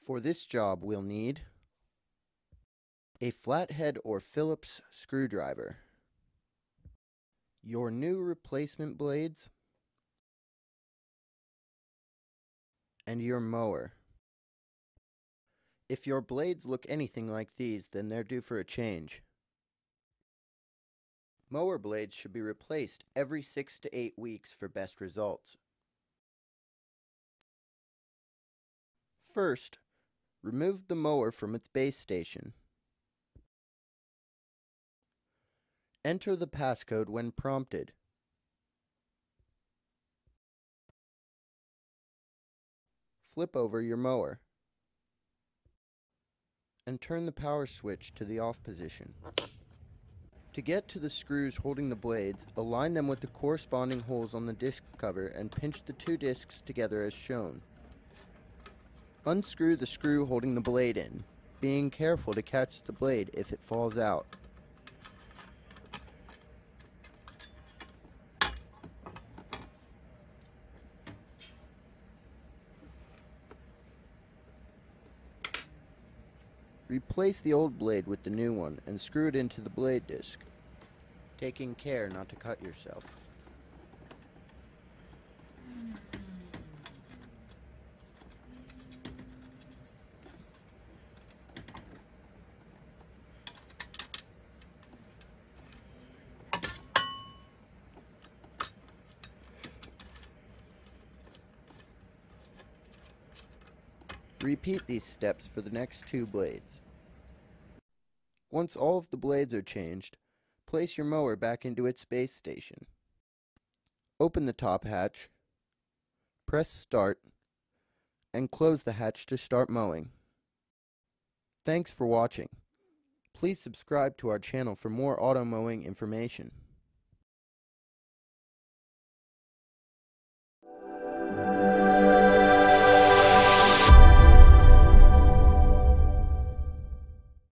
For this job, we'll need a flathead or Phillips screwdriver, your new replacement blades, and your mower. If your blades look anything like these, then they're due for a change. Mower blades should be replaced every 6 to 8 weeks for best results. First, remove the mower from its base station. Enter the passcode when prompted. Flip over your mower and turn the power switch to the off position. To get to the screws holding the blades, align them with the corresponding holes on the disc cover and pinch the two discs together as shown. Unscrew the screw holding the blade in, being careful to catch the blade if it falls out. Replace the old blade with the new one and screw it into the blade disc, taking care not to cut yourself. Repeat these steps for the next two blades. Once all of the blades are changed, place your mower back into its base station. Open the top hatch, press start, and close the hatch to start mowing. Thanks for watching. Please subscribe to our channel for more auto mowing information.